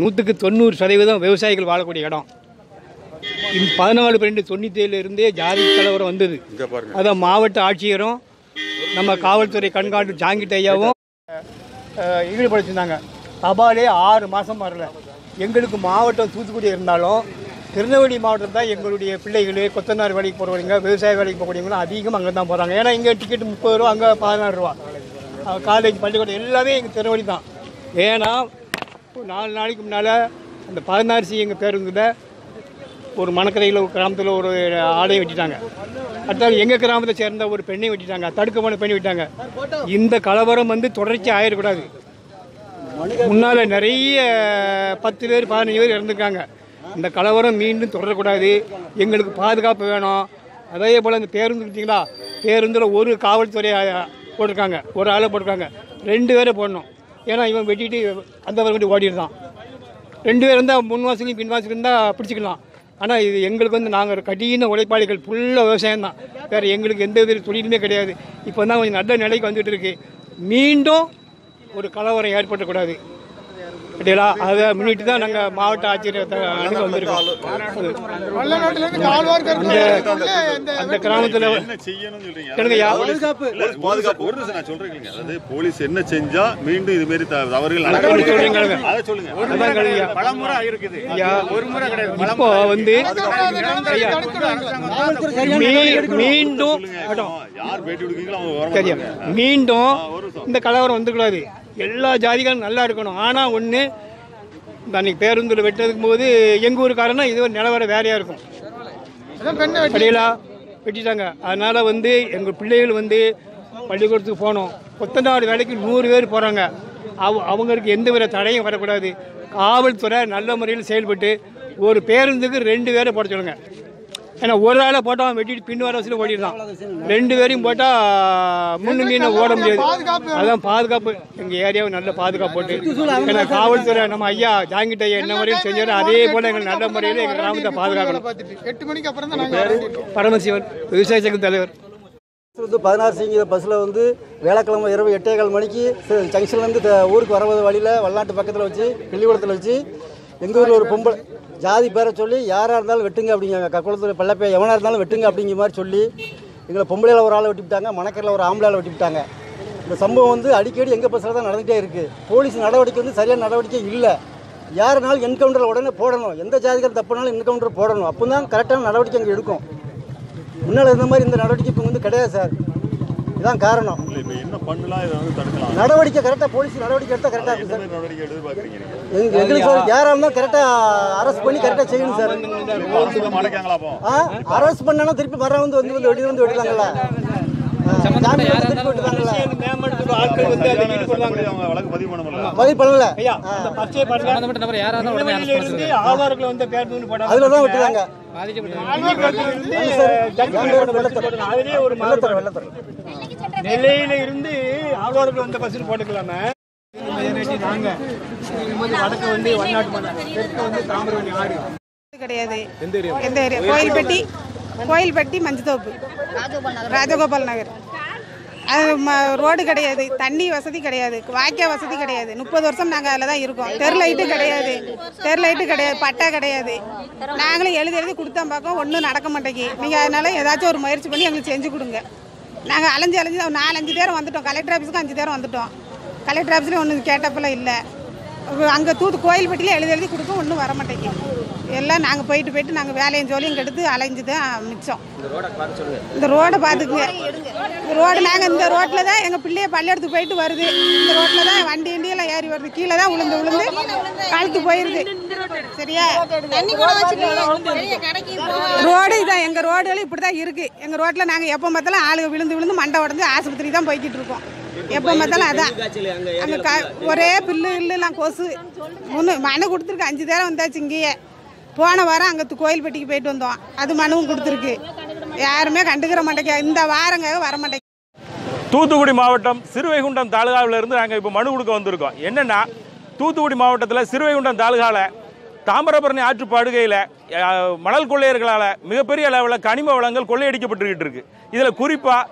நூற்றுக்கு தொண்ணூறு சதவீதம் விவசாயிகள் வாழக்கூடிய இடம். பதினாலு பன்னெண்டு தொண்ணூத்தேழுல இருந்தே ஜாதி கலவரம் வந்தது. அதான் மாவட்ட ஆட்சியரும் நம்ம காவல்துறை கண்காணி ஜாங்கிட் ஐயாவும் ஈடுபடுத்திருந்தாங்க. தபாலே ஆறு மாதம் வரல. எங்களுக்கு மாவட்டம் தூத்துக்குடி இருந்தாலும் திருநெல்வேலி மாவட்டம் தான் எங்களுடைய பிள்ளைகள் கொத்தனார் வேலைக்கு போகிறவங்க விவசாய வேலைக்கு போகக்கூடியவங்களும் அதிகமாக அங்கே தான் போகிறாங்க ஏன்னா இங்கே டிக்கெட் முப்பது ரூபா அங்கே பதினாறு ரூபா. காலேஜ் பள்ளிக்கூடம் எல்லாமே எங்கள் திருநெல்வேலி தான். ஏன்னா ஒரு நாலு நாளைக்கு முன்னால் அந்த பதினாறு எங்கள் பேருந்தில் ஒரு மணக்கரையில் ஒரு கிராமத்தில் ஒரு ஆடையை வெட்டிட்டாங்க. அடுத்தாலும் எங்கள் கிராமத்தை சேர்ந்த ஒரு பெண்ணை வெட்டிட்டாங்க. தடுக்கமான பெண்ணை விட்டாங்க இந்த கலவரம் வந்து தொடர்ச்சி ஆயிடக்கூடாது. முன்னால் நிறைய பத்து பேர் பதினஞ்சு பேர் இறந்துருக்காங்க. இந்த கலவரம் மீண்டும் தொடரக்கூடாது. எங்களுக்கு பாதுகாப்பு வேணும். அதே போல் அந்த பேருந்து பார்த்தீங்களா பேருந்தில் ஒரு காவல்துறை போட்டிருக்காங்க. ஒரு ஆளை போட்டிருக்காங்க. ரெண்டு பேரை போடணும். ஏன்னா இவன் வெட்டிட்டு அந்த வண்டி ஓடிடுதான் ரெண்டு பேர் இருந்தால் முன் வாசலையும் பின் வாசலும் இருந்தால் பிடிச்சிக்கலாம். ஆனால் இது எங்களுக்கு வந்து நாங்கள் கடின உழைப்பாளிகள் ஃபுல்லாக விவசாயம் தான். வேறு எங்களுக்கு எந்த வித தொழிலுமே கிடையாது. இப்போ தான் கொஞ்சம் நல்ல நிலைக்கு வந்துட்டு இருக்கு. மீண்டும் ஒரு கலவரம் ஏற்படக்கூடாது. அப்படிங்களா அதை முன்னிட்டு தான் நாங்கள் மாவட்ட ஆட்சியர் அணுக வந்திருக்கோம். அந்த அந்த கிராமத்தில் என்ன செய்யணும்னு சொல்றீங்க? கேளுங்கய்யா. இல்ல, பாதுகாப்பு. போலீஸ் என்ன செஞ்சா மீண்டும் இது மாதிரி தவறுகள். அதை சொல்லுங்க. இப்போ வந்து மீண்டும். மீண்டும். இந்த கலவரம் வந்துக்கூடாது எல்லா ஜாதிகளும் நல்லா இருக்கணும். ஆனால் ஒன்று அன்னைக்கு பேருந்தில் வெட்டதுக்கும் போது எங்கள் ஊருக்காரனா இது ஒரு நிலவரம் வேறையாக இருக்கும். அடியலா வெட்டிட்டாங்க. அதனால் வந்து எங்கள் பிள்ளைகள் வந்து பள்ளிக்கூடத்துக்கு போகணும் கொத்தனாடு வேலைக்கு நூறு பேர் போகிறாங்க அவ அவங்களுக்கு எந்த வித தடையும் வரக்கூடாது. காவல்துறை நல்ல முறையில் செயல்பட்டு ஒரு பேருந்துக்கு ரெண்டு பேரை போட சொல்லுங்க. ஏன்னா ஒரு ஆளை போட்டால் வெட்டிட்டு பின் வர வசதி ஓடிடலாம் ரெண்டு பேரையும் போட்டால் முன்னு மீன் ஓட முடியாது. அதான் பாதுகாப்பு. எங்கள் ஏரியாவை நல்ல பாதுகாப்பு போட்டு. ஏன்னா காவல்துறை நம்ம ஐயா ஜாங்கிட்ட ஐயா என்ன முறையில் செஞ்சாரு அதே போல் எங்கள் நல்ல முறையில் எங்கள் கிராமத்தை பாதுகாக்கணும். எட்டு மணிக்கு அப்புறம் தான் பரமசிவன். விவசாய சங்க தலைவர். வந்து பதினாறு சிங்கிற பஸ்ஸில் வந்து வேலைக்கிழமை இரவு எட்டே கால் மணிக்கு ஜங்ஷன்லேருந்து ஊருக்கு வரவது வழியில் வல்லாட்டு பக்கத்தில் வச்சு கிள்ளிக்குளத்தில் வச்சு எங்கள் ஊரில் ஒரு பொம்பளை ஜாதி பேரை சொல்லி யாராக இருந்தாலும் வெட்டுங்க அப்படிங்க கக்குளத்தில் பள்ளப்பே எவனாக இருந்தாலும் வெட்டுங்க அப்படிங்கிற மாதிரி சொல்லி எங்களை பொம்பளையில் ஒரு ஆளை வெட்டிவிட்டாங்க மணக்கரில் ஒரு ஆம்பளையால் வெட்டிவிட்டாங்க. இந்த சம்பவம் வந்து அடிக்கடி எங்கள் பஸ்ஸில் தான் நடந்துகிட்டே இருக்குது போலீஸ் நடவடிக்கை வந்து சரியான நடவடிக்கை இல்லை. யாருனாலும் என்கவுண்டரில் உடனே போடணும். எந்த ஜாதிகள் தப்புனாலும் என்கவுண்டர் போடணும். அப்போ தான் கரெக்டான நடவடிக்கை எங்கள் எடுக்கும். முன்னால் இருந்த மாதிரி இந்த நடவடிக்கை இப்போ வந்து கிடையாது சார். இதான் காரணம். பண்ணலாம் இதை வந்து தடுக்கலாம். நடவடிக்கை கரெக்டாக போலீஸ் நடவடிக்கை எடுத்தால் கரெக்டாக இருக்கும் சார். மாதிரி நடவடிக்கை எதிர்பார்க்குறீங்க நீங்க? எங்க எங்களுக்கு சார் யாராக இருந்தாலும் கரெக்டாக அரெஸ்ட் பண்ணி கரெக்டாக செய்யணும் சார். மடக்காங்களா அப்போ? ஆ அரெஸ்ட் பண்ணனா திருப்பி வரவங்க வந்து வந்து வெளியே வந்து வெட்டுறாங்கல்ல. ஜாமீன் வந்து வழக்கு பதிவு பண்ண முடியல பதிவு பண்ணல. வந்த பேருந்து போடாம அதில் தான் வெட்டுறாங்க. ஒரு நெல்லையில இருந்து ஆழ்வார்கள் வந்த பஸ்ஸில் போட்டுக்கலாமே. நாங்க. இங்கிருந்து வடக்கு வந்து வண்ணாட்டு மலை. தெற்கு வந்து தாமிரவணி ஆறு. கிடையாது. எந்த ஏரியா? கோயில்பட்டி. கோயில்பட்டி மஞ்சத்தோப்பு. ராஜகோபால் நகர். அது ம- ரோடு கிடையாது. தண்ணி வசதி கிடையாது. வாய்க்கால் வசதி கிடையாது. முப்பது வருஷம் நாங்கள் அதில் தான் இருக்கோம். தெரு லைட்டு கிடையாது. தெரு லைட்டு கிடையாது. பட்டா கிடையாது. நாங்களும் எழுதி எழுதி கொடுத்தோம் பார்க்கோம். ஒன்றும் நடக்க மாட்டேங்கி நீங்கள் அதனால ஏதாச்சும் ஒரு முயற்சி பண்ணி எங்களுக்கு செஞ்சு கொடுங்க. நாங்கள் அலைஞ்சு அலைஞ்சு நாலு அஞ்சு பேரும் வந்துட்டோம். கலெக்டர் ஆஃபீஸுக்கு அஞ்சு பேரும் வந்துட்டோம். கலெக்டர் ஆஃபீஸ்லேயும் ஒன்றும் கேட்டப்பெல்லாம் இல்லை. அங்கே தூத்து கோயில்பட்டியில் எழுதி எழுதி கொடுக்க ஒன்றும் வர மாட்டேங்குது. எல்லாம் நாங்கள் போயிட்டு போயிட்டு நாங்கள் வேலையும் ஜோலியும் கெடுத்து அலைஞ்சு தான் மிச்சம். இந்த ரோடை பார்த்துக்குங்க. இந்த ரோடு நாங்கள் இந்த ரோட்டில் தான் எங்கள் பிள்ளைய பள்ளியெடுத்து போயிட்டு வருது. இந்த ரோட்டில் தான் வண்டி வருது கீழே தான் உளுந்து உளுந்து. கழுத்து போயிருது. சரியா? ரோடு இதான். எங்கள் ரோடுகள் இப்படி தான் இருக்குது எங்கள் ரோட்டில் நாங்கள் எப்போ பார்த்தாலும் ஆளுங்க விழுந்து விழுந்து மண்டை உடஞ்சு ஆஸ்பத்திரி தான் போய்கிட்டு இருக்கோம். எப்போ பார்த்தாலும் அதான். அங்கே க ஒரே பில்லு இல்லுலாம் கொசு. ஒன்று மனு கொடுத்துருக்கு. அஞ்சு தேரம் வந்தாச்சு இங்கேயே. போன வாரம் அங்கே கோயில்பட்டிக்கு போயிட்டு வந்தோம். அது மனுவும் கொடுத்துருக்கு. யாருமே கண்டுக்கிற மாட்டேங்க. இந்த வாரங்க வர மாட்டேங்க. தூத்துக்குடி மாவட்டம் சிறுவைகுண்டம் தாலுகாவில் இருந்து நாங்கள் இப்போ மனு கொடுக்க வந்திருக்கோம். என்னென்னா தூத்துக்குடி மாவட்டத்தில் சிறுவைகுண்டம் தாலுகாவில் தாமிரபரணி ஆற்று படுகையில் மணல் கொள்ளையர்களால் மிகப்பெரிய அளவில் கனிம வளங்கள் கொள்ளையடிக்கப்பட்டுக்கிட்டு இருக்கு. இதில் குறிப்பாக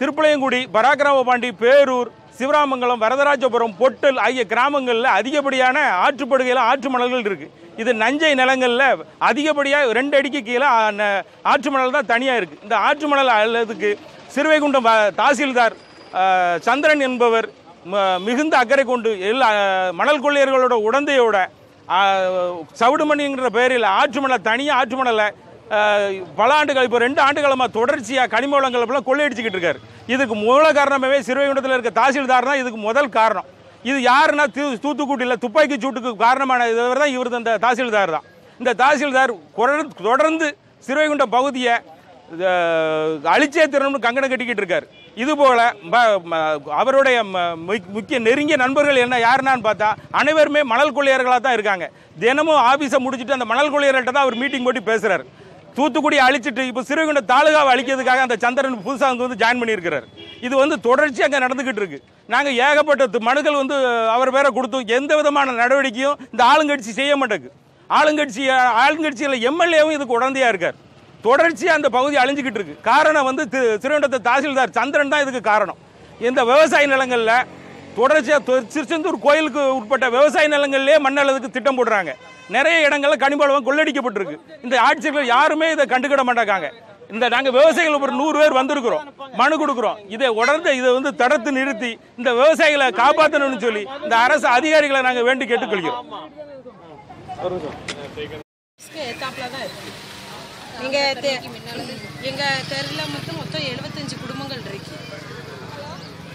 திருப்பளையங்குடி பராக்கிரம பாண்டி பேரூர் சிவராமங்கலம் வரதராஜபுரம் பொட்டல் ஆகிய கிராமங்களில் அதிகப்படியான ஆற்றுப்படுகையில் ஆற்று மணல்கள் இருக்குது இது நஞ்சை நிலங்களில் அதிகப்படியாக ரெண்டு அடிக்கு கீழே ந- ஆற்று மணல் தான் தனியாக இருக்குது இந்த ஆற்று மணல் அல்லதுக்கு சிறுவைகுண்டம் தாசில்தார் சந்திரன் என்பவர் ம- மிகுந்த அக்கறை கொண்டு எல்லா மணல் கொள்ளையர்களோட உடந்தையோட சவுடுமணிங்கிற பெயரில் ஆற்று மணலை தனியாக ஆற்று மணலை பல ஆண்டுகள் இப்போ ரெண்டு ஆண்டுகளமாக தொடர்ச்சியாக கனிம வளங்களை எல்லாம் கொள்ளையடிச்சுக்கிட்டு இருக்காரு. இதுக்கு மூல காரணமே சிறுவைகுண்டத்தில் இருக்க தாசில்தார் தான் இதுக்கு முதல் காரணம். இது யாருன்னா தூ- தூத்துக்குடியில் துப்பாக்கி சூட்டுக்கு காரணமான இவர் தான் இவர் இந்த தாசில்தார் தான் இந்த தாசில்தார் தொடர்ந்து சிறுவைகுண்டம் பகுதியை அழிச்சே திறனும் கங்கணம் கட்டிக்கிட்டு இருக்காரு. இதுபோல் ம- அவருடைய ம- முக்- முக்கிய நெருங்கிய நண்பர்கள் என்ன யாருன்னான்னு பார்த்தா அனைவருமே மணல் கொள்ளையர்களாக தான் இருக்காங்க. தினமும் ஆஃபீஸை முடிச்சுட்டு அந்த மணல் கொள்ளையர்கள்ட்ட தான் அவர் மீட்டிங் போட்டு பேசுகிறார் தூத்துக்குடி அழிச்சிட்டு இப்போ சிறுகுண்ட தாலுகாவை அழிக்கிறதுக்காக அந்த சந்திரன் புதுசாக வந்து வந்து ஜாயின் பண்ணியிருக்கிறார். இது வந்து தொடர்ச்சி அங்கே நடந்துக்கிட்டு இருக்கு. நாங்கள் ஏகப்பட்ட மனுக்கள் வந்து அவர் பேரை கொடுத்தோம். எந்த விதமான நடவடிக்கையும் இந்த ஆளுங்கட்சி செய்ய மாட்டேங்குது. ஆளுங்கட்சி ஆளுங்கட்சியில் எம்எல்ஏவும் இதுக்கு உடந்தையாக இருக்கார். தொடர்ச்சியாக அந்த பகுதி அழிஞ்சிக்கிட்டு இருக்கு. காரணம் வந்து திருவண்டத்தை தாசில்தார் சந்திரன் தான் இதுக்கு காரணம். இந்த விவசாய நிலங்களில் தொடர்ச்சியாக திருச்செந்தூர் கோயிலுக்கு உட்பட்ட விவசாய நிலங்கள்லேயே மண்ணளவுக்கு திட்டம் போடுறாங்க. நிறைய இடங்களில் கனிமளவம் கொள்ளடிக்கப்பட்டிருக்கு. இந்த ஆட்சியர்கள் யாருமே இதை கண்டுக்கிட மாட்டாங்க. இந்த நாங்கள் விவசாயிகள் ஒரு நூறு பேர் வந்திருக்கிறோம். மனு கொடுக்குறோம். இதை உடனே இதை வந்து தடுத்து நிறுத்தி இந்த விவசாயிகளை காப்பாற்றணும்னு சொல்லி இந்த அரசு அதிகாரிகளை நாங்கள் வேண்டி கேட்டுக்கொள்கிறோம். எங்கள் எங்கள் தெருவில் மட்டும் மொத்தம் எழுபத்தஞ்சு குடும்பங்கள் இருக்கு.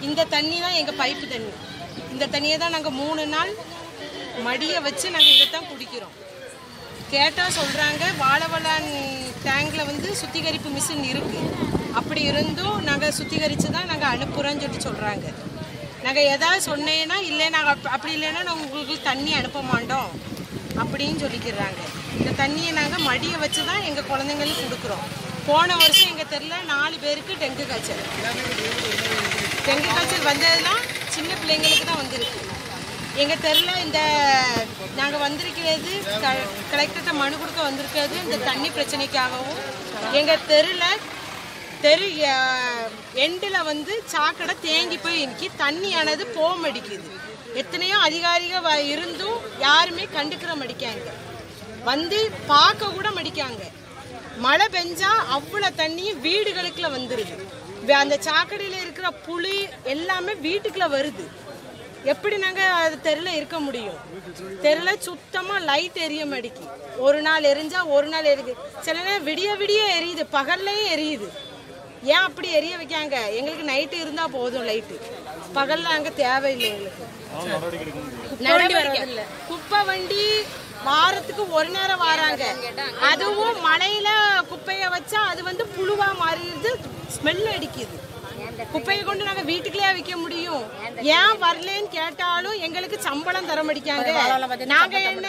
இந்த தண்ணி தான் எங்கள் பைப்பு தண்ணி. இந்த தண்ணியை தான் நாங்கள் மூணு நாள் மடியை வச்சு நாங்கள் இதை தான் குடிக்கிறோம். கேட்டால் சொல்கிறாங்க வாழவளான் டேங்கில் வந்து சுத்திகரிப்பு மிஷின் இருக்குது அப்படி இருந்தும் நாங்கள் சுத்திகரித்து தான் நாங்கள் அனுப்புகிறோன்னு சொல்லிட்டு சொல்கிறாங்க நாங்கள் எதாவது சொன்னேன்னா இல்லை நாங்கள் அப்படி இல்லைன்னா நாங்கள் உங்களுக்கு தண்ணி அனுப்ப மாட்டோம். அப்படின்னு சொல்லிக்கிறாங்க. இந்த தண்ணியை நாங்கள் மடியை வச்சு தான் எங்கள் குழந்தைங்களுக்கு கொடுக்குறோம். போன வருஷம் எங்கள் தெருவில் நாலு பேருக்கு டெங்கு காய்ச்சல். டெங்கு காய்ச்சல் வந்ததெல்லாம் சின்ன பிள்ளைங்களுக்கு தான் வந்திருக்கு. எங்கள் தெருவில் இந்த நாங்கள் வந்திருக்கிறது க கலெக்டர்கிட்ட மனு கொடுக்க வந்திருக்கிறது இந்த தண்ணி பிரச்சனைக்காகவும் எங்கள் தெருவில் தெரு எண்டில் வந்து சாக்கடை தேங்கி போய் இன்னைக்கு தண்ணியானது போக மடிக்குது எத்தனையோ அதிகாரிகள் இருந்தும் யாருமே கண்டுக்கிற மடிக்காங்க. வந்து பார்க்க கூட மடிக்காங்க மழை பெஞ்சா அவ்வளோ தண்ணியும் வீடுகளுக்குள்ள வந்துருது. அந்த சாக்கடையில் இருக்கிற புளி எல்லாமே வீட்டுக்குள்ள வருது. எப்படி நாங்கள் அது தெருல இருக்க முடியும்? தெருல சுத்தமாக லைட் எரிய மடிக்கு ஒரு நாள் எரிஞ்சா ஒரு நாள் எரியுது. சில நேரம் விடிய விடிய எரியுது. பகல்லையும் எரியுது. ஏன் அப்படி எரிய வைக்காங்க? எங்களுக்கு நைட்டு இருந்தா போதும் லைட்டு பகல்ல அங்க தேவையில்லை எங்களுக்கு. குப்பை வண்டி வாரத்துக்கு ஒரு நேரம் வராங்க. அதுவும் மழையில குப்பைய வச்சா அது வந்து புழுவா மாறிடுது ஸ்மெல் அடிக்குது. குப்பையை கொண்டு நாங்க வீட்டுக்குள்ளே வைக்க முடியும். ஏன் வரலன்னு கேட்டாலும் எங்களுக்கு சம்பளம் தர மாட்டேங்காங்க நாங்க என்ன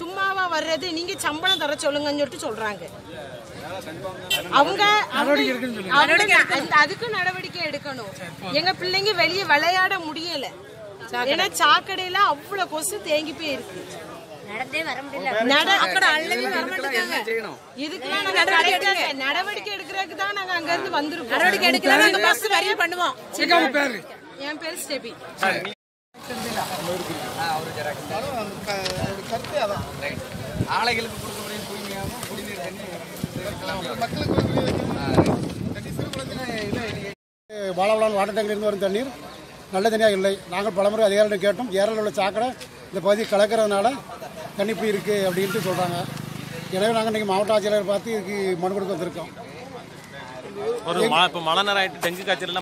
சும்மாவா வர்றது நீங்க சம்பளம் தர சொல்லுங்கன்னு சொல்லிட்டு சொல்றாங்க. அவங்க அதுக்கு நடவடிக்கை எடுக்கணும். எங்க பிள்ளைங்க வெளியே விளையாட முடியல. ஏன்னா சாக்கடையில அவ்வளவு கொசு தேங்கி போய் இருக்கு நட- அக்கட அள்ளவே வர மாட்டேங்காங்க. இதுக்கெல்லாம் நாங்க கரெக்டா நடவடிக்கை எடுக்கிறதுக்கு தான் நாங்க அங்க இருந்து வந்திருக்கோம். நடவடிக்கை எடுக்கலாம் நாங்க பஸ் வரைய பண்ணுவோம் என் பேர் ஸ்டெபி கருத்து அதான் ஆலைகளுக்கு கொடுக்கக்கூடிய தூய்மையாகவும் குடிநீர் தண்ணி மக்களுக்கு வந்து தண்ணி சிறு குழந்தைங்க வாழவளான் வாட்டர் டேங்கிலிருந்து வரும் தண்ணீர். நல்ல தண்ணியாக இல்லை. நாங்கள் பலமுறை அதிகாரிகள் கேட்டோம். ஏரியாவில் உள்ள சாக்கடை. இந்த பகுதி கலக்கிறதுனால கணிப்பு இருக்குது அப்படின்ட்டு சொல்கிறாங்க எனவே நாங்கள் இன்றைக்கி மாவட்ட ஆட்சியாளர் பார்த்து இதுக்கு மனு கொடுக்க வந்திருக்கோம். ஒரு இப்போ மழை நேரம் ஆயிட்டு டெங்கு காய்ச்சல்